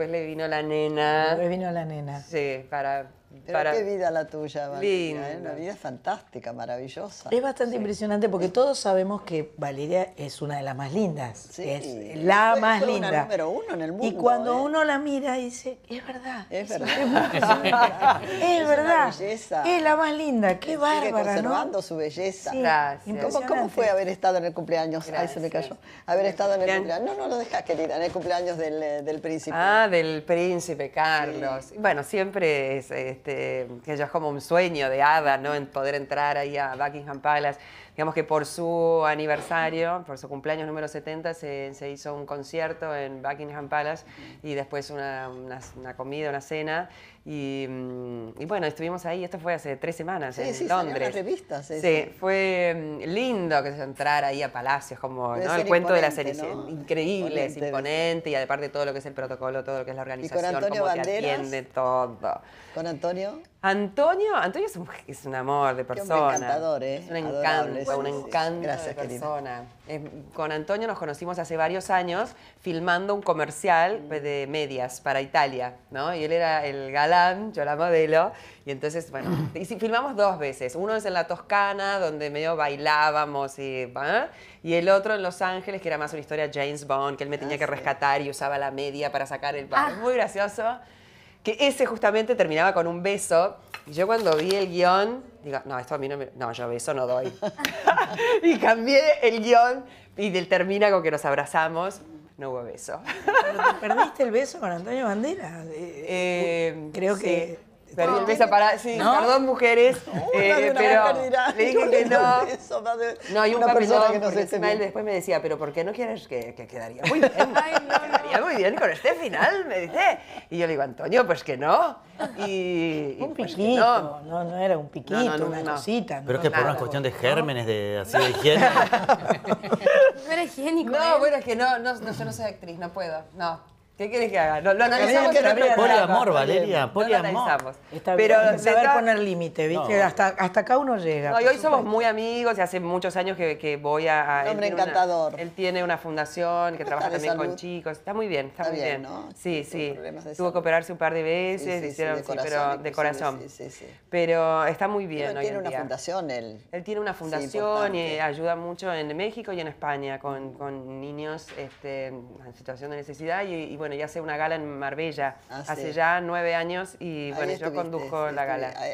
después le vino la nena. Después vino la nena. Sí, para Pero para- qué vida la tuya, Valeria. ¿eh? Una vida fantástica, maravillosa. Es bastante impresionante porque todos sabemos que Valeria es una de las más lindas. Sí. Es la Fue- más fue una linda. número uno en el y mundo, cuando ¿eh? uno la mira dice, es verdad. Es verdad. Es una verdad. belleza. Es la más linda. Qué Sigue bárbara, conservando ¿no? su belleza. Sí, Gracias. ¿Cómo, fue haber estado en el cumpleaños? Ay, se me cayó. Haber estado en el cumpleaños. No, no lo dejas, querida, en el cumpleaños del, eh, del príncipe. Ah, del príncipe Carlos. Bueno, siempre es, este, que ya es como un sueño de hada, ¿no? En poder entrar ahí a Buckingham Palace. Digamos que por su aniversario, por su cumpleaños número 70, se, se hizo un concierto en Buckingham Palace y después una, una- una comida, una cena. Y, mm, y bueno, estuvimos ahí, esto fue hace tres semanas Sí, en sí, Londres. las revistas, sí, Sí, sí. fue mm, lindo que se entrar ahí a Palacios, como ¿no? el cuento de la serie. ¿no? Increíble, es Imponente y aparte todo lo que es el protocolo, todo lo que es la organización, cómo te atiende todo. Con Antonio. Antonio, Antonio es un, es un amor de persona. encantador, ¿eh? Es un Adorable, encanto, un sí, encanto Gracias, de persona. Eh, con Antonio nos conocimos hace varios años filmando un comercial Mm. de medias para Italia, ¿no? Y él era el galán, yo la modelo. Y entonces, bueno, y filmamos dos veces. Uno es en la Toscana, donde medio bailábamos y, ¿va? y el otro en Los Ángeles, que era más una historia James Bond, que él me tenía que Ah, sí. rescatar y usaba la media para sacar el... Es muy gracioso que ese justamente terminaba con un beso. Y yo cuando vi el guion, digo, no, esto a mí no me... No, yo beso no doy. y cambié el guion y del termina con que nos abrazamos. No hubo beso. Pero te perdiste el beso con Antonio Banderas. Eh, Eh, creo sí. que... Perdí el beso para... Sí, ¿No? perdón, mujeres. Eh, pero le dije que no. beso, No, y un una persona papelón, que no porque se bien. después me decía, pero ¿por qué no quieres que, que quedaría muy bien? quedaría muy bien con este final, me dice. Y yo le digo, Antonio, pues que no. Y, Un pues piquito, no. no. No, era un piquito, No, no, no, una no. cosita. Pero es que por una cuestión de gérmenes, de así de higiene. No era higiénico. No, ¿eh? bueno, es que no, no, no, yo no soy actriz, no puedo, no. ¿Qué quieres que haga? Lo, lo analizamos en. Poliamor, Valeria, poliamor. Está Pero bien, saber poner límite, ¿viste? No. Hasta, hasta acá uno llega. No, y por hoy somos muy amigos y hace muchos años que, que voy a... a- Un él hombre una- encantador. él tiene una fundación que ¿Cómo trabaja también con chicos. Está muy bien, está, Está muy bien, bien. ¿no? Sí, sí. Tuvo que operarse un par de veces, Sí, sí, sí, hicieron, de sí, corazón, pero de corazón. sí, sí, sí. Pero está muy bien Pero hoy tiene en una día. fundación él. Él tiene una Sí, fundación y ayuda mucho en México y en España con, con niños este, en situación de necesidad. Y, y bueno, ya hace una gala en Marbella Ah, hace sí. ya nueve años y Ahí bueno, yo condujo sí, la gala. ahí-